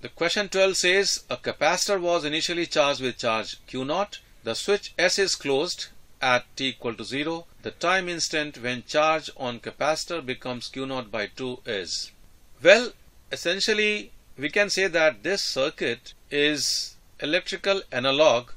the question 12 says a capacitor was initially charged with charge Q naught. The switch S is closed at t equal to 0. The time instant when charge on capacitor becomes Q naught by 2 is. Well, essentially we can say that this circuit is electrical analog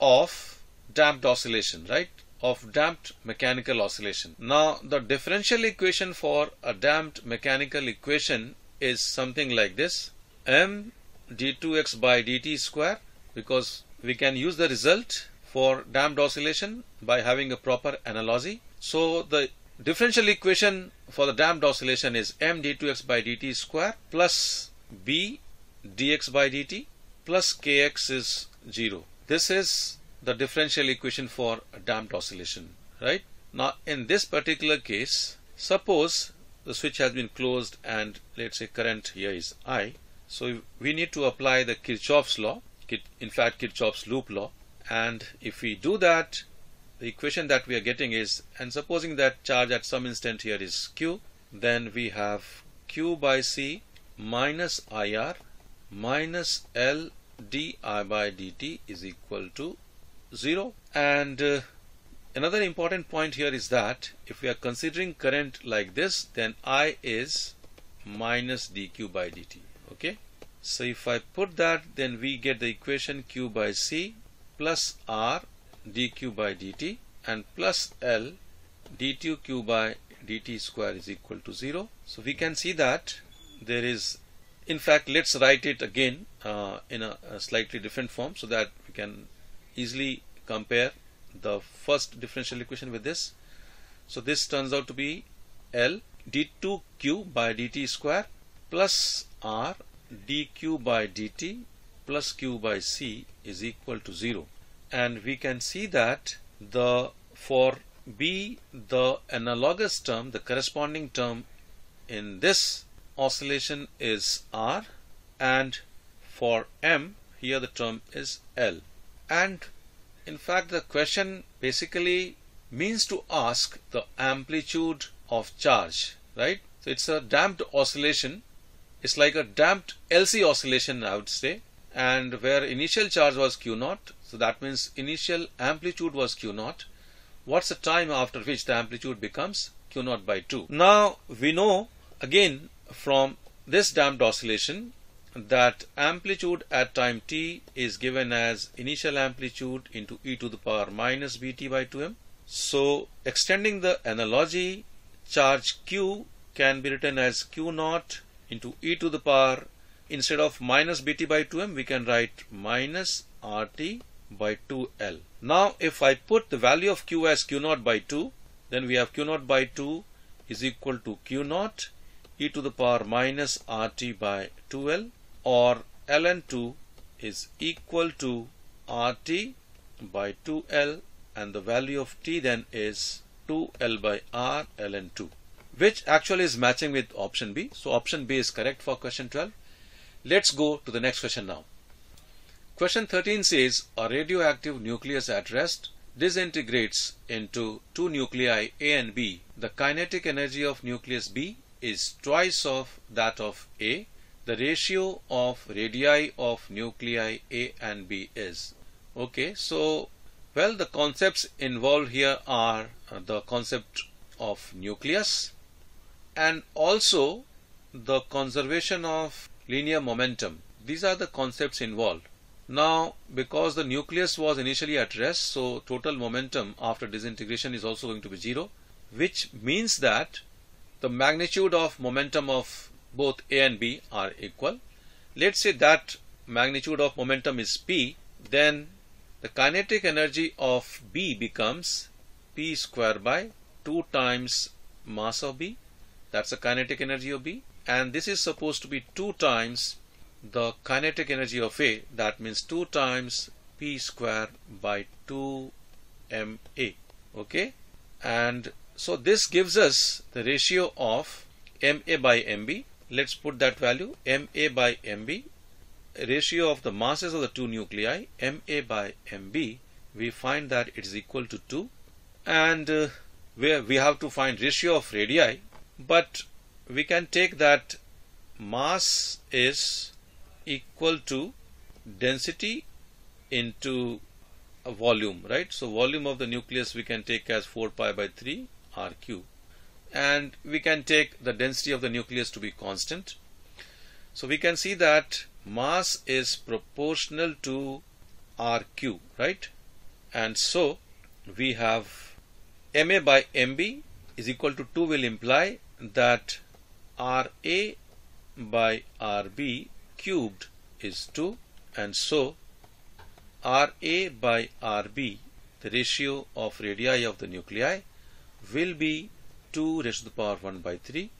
of damped oscillation, right? Of damped mechanical oscillation. Now, the differential equation for a damped mechanical equation is something like this m d2x by dt square because we can use the result for damped oscillation by having a proper analogy. So the differential equation for the damped oscillation is m d2x by dt square plus b dx by dt plus kx is 0. This is the differential equation for damped oscillation, right? Now in this particular case, suppose the switch has been closed and let's say current here is I. So we need to apply the Kirchhoff's law, in fact Kirchhoff's loop law. And if we do that, the equation that we are getting is, and supposing that charge at some instant here is Q, then we have Q by C minus IR minus L di by dt is equal to 0. And uh, Another important point here is that if we are considering current like this, then I is minus dq by dt. Okay. So if I put that, then we get the equation q by c plus r dq by dt and plus l d2q by dt square is equal to 0. So we can see that there is, in fact, let's write it again uh, in a, a slightly different form so that we can easily compare the first differential equation with this. So this turns out to be L d2q by dt square plus R dq by dt plus q by c is equal to 0 and we can see that the for B the analogous term the corresponding term in this oscillation is R and for M here the term is L and in fact, the question basically means to ask the amplitude of charge, right? So it's a damped oscillation. It's like a damped LC oscillation, I would say, and where initial charge was Q naught. So that means initial amplitude was Q naught. What's the time after which the amplitude becomes Q naught by 2? Now we know again from this damped oscillation that amplitude at time t is given as initial amplitude into e to the power minus bt by 2m. So extending the analogy, charge q can be written as q naught into e to the power instead of minus bt by 2m we can write minus rt by 2l. Now if I put the value of q as q naught by 2 then we have q naught by 2 is equal to q naught e to the power minus rt by 2l or ln2 is equal to RT by 2L and the value of T then is 2L by R ln2 which actually is matching with option B. So option B is correct for question 12. Let's go to the next question now. Question 13 says a radioactive nucleus at rest disintegrates into two nuclei A and B. The kinetic energy of nucleus B is twice of that of A the ratio of radii of nuclei A and B is. Okay, so well the concepts involved here are the concept of nucleus and also the conservation of linear momentum. These are the concepts involved. Now because the nucleus was initially at rest so total momentum after disintegration is also going to be zero which means that the magnitude of momentum of both A and B are equal. Let's say that magnitude of momentum is P, then the kinetic energy of B becomes P square by 2 times mass of B. That's the kinetic energy of B. And this is supposed to be 2 times the kinetic energy of A. That means 2 times P square by 2 MA. Okay. And so this gives us the ratio of MA by MB let's put that value Ma by Mb ratio of the masses of the two nuclei Ma by Mb we find that it is equal to 2 and uh, where we have to find ratio of radii but we can take that mass is equal to density into a volume, right? So volume of the nucleus we can take as 4 pi by 3 r cube and we can take the density of the nucleus to be constant. So we can see that mass is proportional to r cube, right? And so we have ma by mb is equal to 2 will imply that ra by rb cubed is 2 and so Ra by Rb, the ratio of radii of the nuclei, will be 2 raised to the power 1 by 3.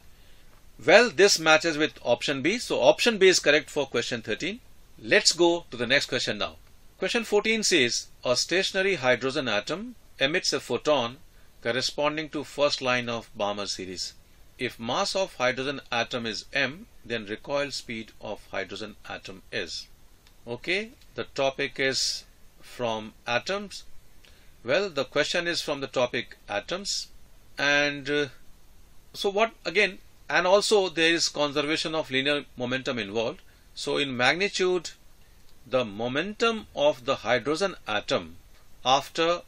Well, this matches with option B. So option B is correct for question 13. Let's go to the next question now. Question 14 says, a stationary hydrogen atom emits a photon corresponding to first line of Balmer series. If mass of hydrogen atom is m, then recoil speed of hydrogen atom is. Okay, the topic is from atoms. Well, the question is from the topic atoms. And uh, so what again, and also there is conservation of linear momentum involved. So in magnitude, the momentum of the hydrogen atom after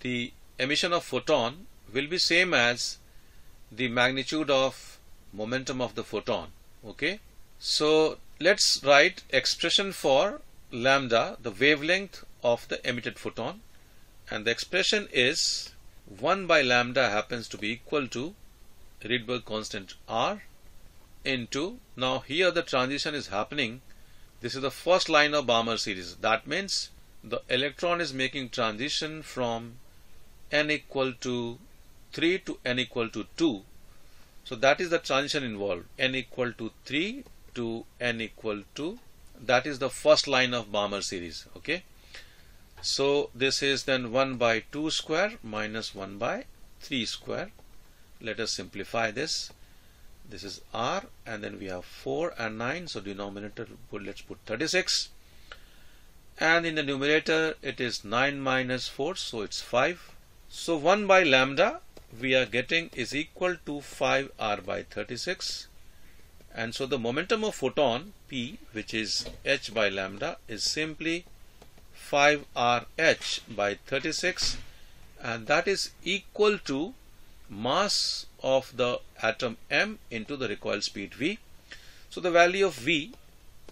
the emission of photon will be same as the magnitude of momentum of the photon. Okay. So let's write expression for lambda, the wavelength of the emitted photon and the expression is 1 by lambda happens to be equal to Rydberg constant R into, now here the transition is happening, this is the first line of Balmer series. That means the electron is making transition from n equal to 3 to n equal to 2. So that is the transition involved, n equal to 3 to n equal to that is the first line of Balmer series okay? So this is then 1 by 2 square minus 1 by 3 square. Let us simplify this. This is r and then we have 4 and 9 so denominator let's put 36 and in the numerator it is 9 minus 4 so it's 5 so 1 by lambda we are getting is equal to 5 r by 36 and so the momentum of photon P which is h by lambda is simply 5rh by 36 and that is equal to mass of the atom m into the recoil speed v. So the value of v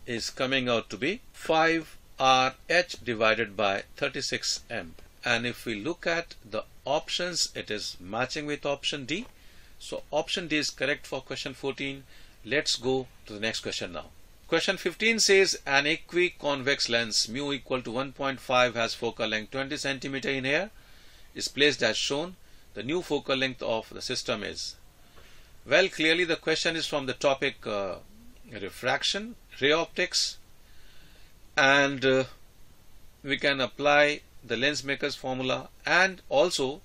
is coming out to be 5rh divided by 36m and if we look at the options it is matching with option D. So option D is correct for question 14 Let's go to the next question now. Question 15 says an equiconvex lens mu equal to 1.5 has focal length 20 centimeter in here is placed as shown. The new focal length of the system is. Well, clearly the question is from the topic uh, refraction, ray optics, and uh, we can apply the lens maker's formula and also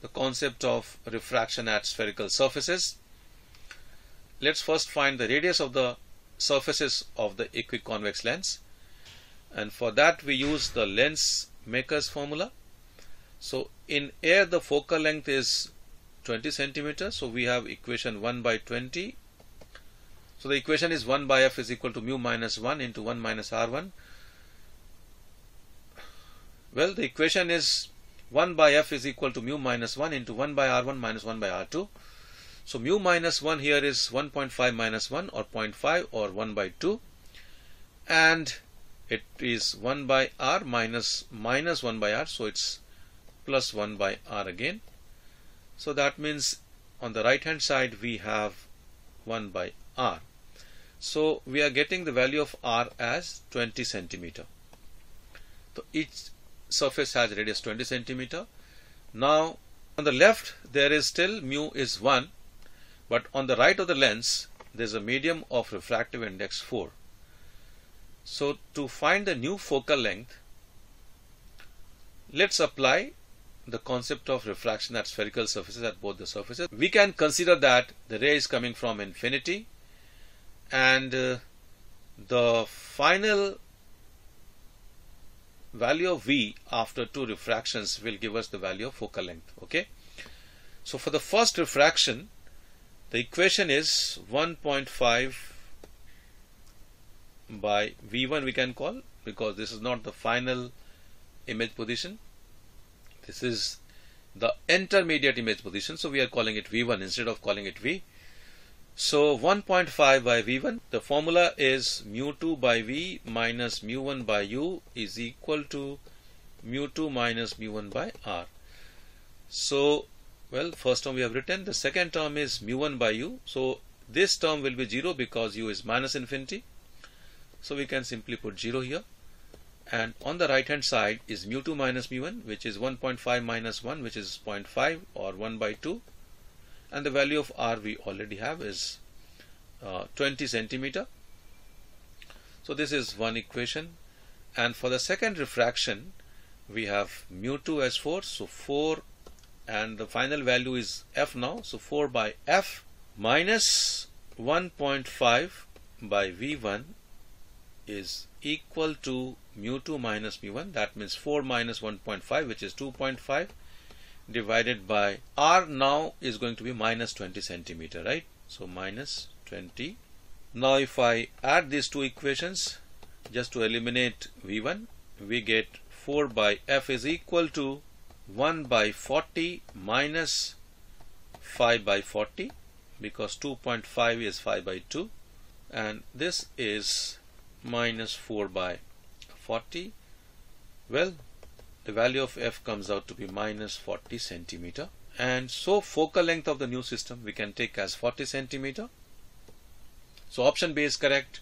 the concept of refraction at spherical surfaces. Let's first find the radius of the surfaces of the equiconvex lens. And for that we use the lens maker's formula. So in air the focal length is 20 centimeters. So we have equation 1 by 20 so the equation is 1 by f is equal to mu minus 1 into 1 minus r1 well the equation is 1 by f is equal to mu minus 1 into 1 by r1 minus 1 by r2 so mu minus 1 here is 1.5 minus 1 or 0.5 or 1 by 2 and it is 1 by r minus minus 1 by r so it's plus 1 by r again. So that means on the right hand side we have 1 by r. So we are getting the value of r as 20 centimeter. So each surface has radius 20 centimeter. Now on the left there is still mu is 1 but on the right of the lens, there's a medium of refractive index 4. So to find the new focal length, let's apply the concept of refraction at spherical surfaces at both the surfaces. We can consider that the ray is coming from infinity and uh, the final value of V after two refractions will give us the value of focal length. Okay. So for the first refraction, the equation is 1.5 by v1 we can call because this is not the final image position this is the intermediate image position so we are calling it v1 instead of calling it v so 1.5 by v1 the formula is mu2 by v minus mu1 by u is equal to mu2 minus mu1 by r. So well first term we have written the second term is mu1 by u. So this term will be 0 because u is minus infinity. So we can simply put 0 here. And on the right hand side is mu2 minus mu1 which is 1.5 minus 1 which is 0.5 or 1 by 2 and the value of r we already have is uh, 20 centimeter. So this is one equation. And for the second refraction we have mu2 as 4 so 4 and the final value is f now. So 4 by f minus 1.5 by v1 is equal to mu2 minus mu1 that means 4 minus 1.5 which is 2.5 divided by r now is going to be minus 20 centimeter right? So minus 20 now if I add these two equations just to eliminate v1 we get 4 by f is equal to 1 by 40 minus 5 by 40 because 2.5 is 5 by 2 and this is minus 4 by 40 well the value of f comes out to be minus 40 centimeter. And so focal length of the new system we can take as 40 centimeter. So option B is correct.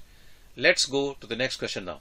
Let's go to the next question now